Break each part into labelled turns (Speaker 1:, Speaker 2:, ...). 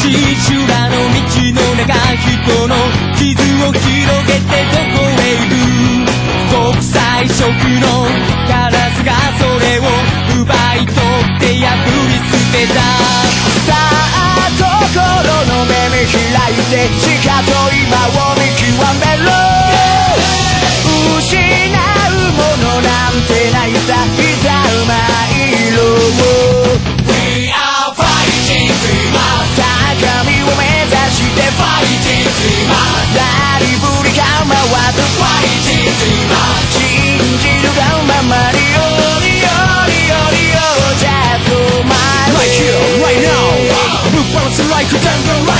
Speaker 1: し修羅の道の中人の傷を広げてどこへ行く。国際色のカラスがそれを奪い取って破り捨てた。
Speaker 2: さあ心の目見開いて地下と今を見
Speaker 1: Right now, like a.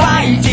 Speaker 2: fight.